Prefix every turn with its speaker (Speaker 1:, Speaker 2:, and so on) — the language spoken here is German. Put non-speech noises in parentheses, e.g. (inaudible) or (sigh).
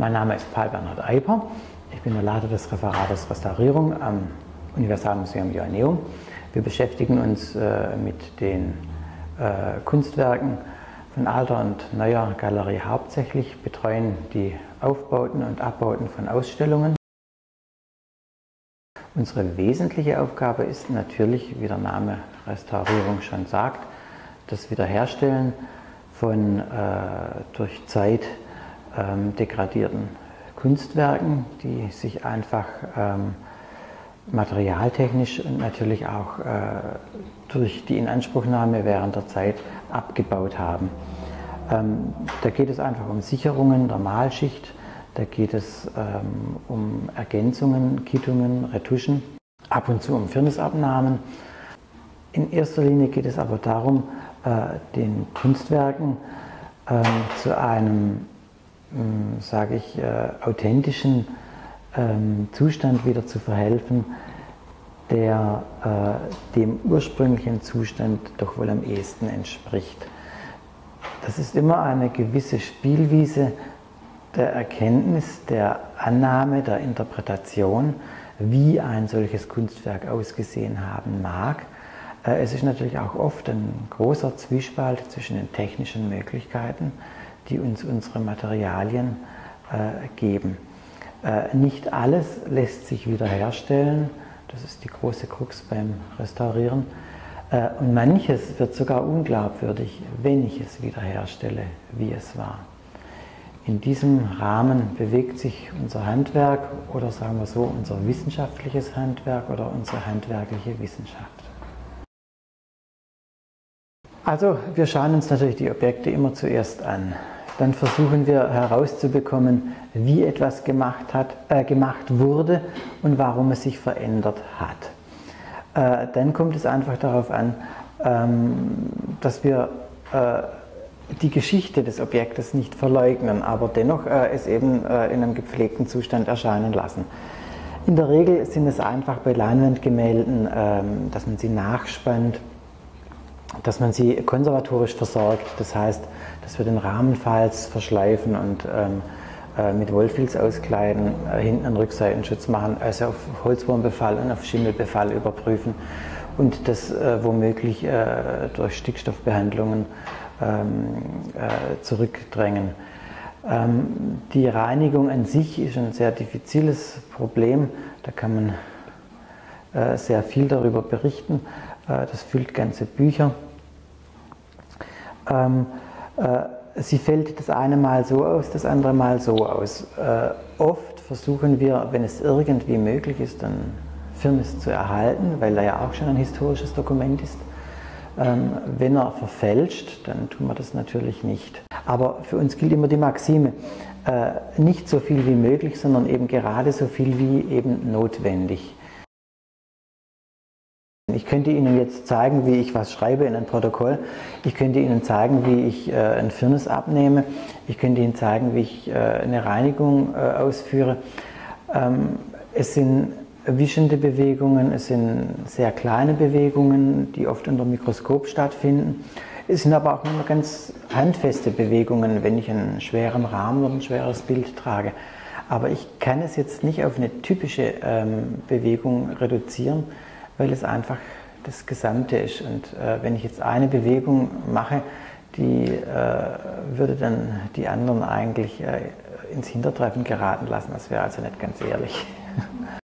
Speaker 1: Mein Name ist Paul Bernhard Eiper. Ich bin der Leiter des Referates Restaurierung am Universalmuseum Joanneum. Wir beschäftigen uns äh, mit den äh, Kunstwerken von alter und neuer Galerie hauptsächlich, betreuen die Aufbauten und Abbauten von Ausstellungen. Unsere wesentliche Aufgabe ist natürlich, wie der Name Restaurierung schon sagt, das Wiederherstellen von äh, durch Zeit ähm, degradierten Kunstwerken, die sich einfach ähm, materialtechnisch und natürlich auch äh, durch die Inanspruchnahme während der Zeit abgebaut haben. Ähm, da geht es einfach um Sicherungen der Malschicht, da geht es ähm, um Ergänzungen, Kittungen, Retuschen, ab und zu um Firnisabnahmen. In erster Linie geht es aber darum, äh, den Kunstwerken ähm, zu einem, sage ich, äh, authentischen ähm, Zustand wieder zu verhelfen, der äh, dem ursprünglichen Zustand doch wohl am ehesten entspricht. Das ist immer eine gewisse Spielwiese der Erkenntnis, der Annahme, der Interpretation, wie ein solches Kunstwerk ausgesehen haben mag. Äh, es ist natürlich auch oft ein großer Zwiespalt zwischen den technischen Möglichkeiten, die uns unsere Materialien äh, geben. Äh, nicht alles lässt sich wiederherstellen, das ist die große Krux beim Restaurieren. Und manches wird sogar unglaubwürdig, wenn ich es wiederherstelle, wie es war. In diesem Rahmen bewegt sich unser Handwerk oder sagen wir so, unser wissenschaftliches Handwerk oder unsere handwerkliche Wissenschaft. Also wir schauen uns natürlich die Objekte immer zuerst an. Dann versuchen wir herauszubekommen, wie etwas gemacht, hat, äh, gemacht wurde und warum es sich verändert hat. Äh, dann kommt es einfach darauf an, ähm, dass wir äh, die Geschichte des Objektes nicht verleugnen, aber dennoch äh, es eben äh, in einem gepflegten Zustand erscheinen lassen. In der Regel sind es einfach bei Leinwandgemälden, ähm, dass man sie nachspannt, dass man sie konservatorisch versorgt, das heißt, dass wir den Rahmenfalz verschleifen und ähm, äh, mit Wollfilz auskleiden, äh, hinten einen Rückseitenschutz machen, also auf Holzwurmbefall und auf Schimmelbefall überprüfen und das äh, womöglich äh, durch Stickstoffbehandlungen ähm, äh, zurückdrängen. Ähm, die Reinigung an sich ist ein sehr diffiziles Problem. Da kann man äh, sehr viel darüber berichten. Äh, das füllt ganze Bücher. Ähm, sie fällt das eine Mal so aus, das andere Mal so aus. Oft versuchen wir, wenn es irgendwie möglich ist, dann Firmis zu erhalten, weil er ja auch schon ein historisches Dokument ist. Ähm, wenn er verfälscht, dann tun wir das natürlich nicht. Aber für uns gilt immer die Maxime, äh, nicht so viel wie möglich, sondern eben gerade so viel wie eben notwendig. Ich könnte Ihnen jetzt zeigen, wie ich was schreibe in ein Protokoll. Ich könnte Ihnen zeigen, wie ich äh, ein Firnis abnehme. Ich könnte Ihnen zeigen, wie ich äh, eine Reinigung ausführe. Ähm, es sind wischende Bewegungen, es sind sehr kleine Bewegungen, die oft unter dem Mikroskop stattfinden. Es sind aber auch nur ganz handfeste Bewegungen, wenn ich einen schweren Rahmen oder ein schweres Bild trage. Aber ich kann es jetzt nicht auf eine typische ähm, Bewegung reduzieren, weil es einfach das Gesamte ist. Und äh, wenn ich jetzt eine Bewegung mache, die äh, würde dann die anderen eigentlich äh, ins Hintertreffen geraten lassen. Das wäre also nicht ganz ehrlich. (laughs)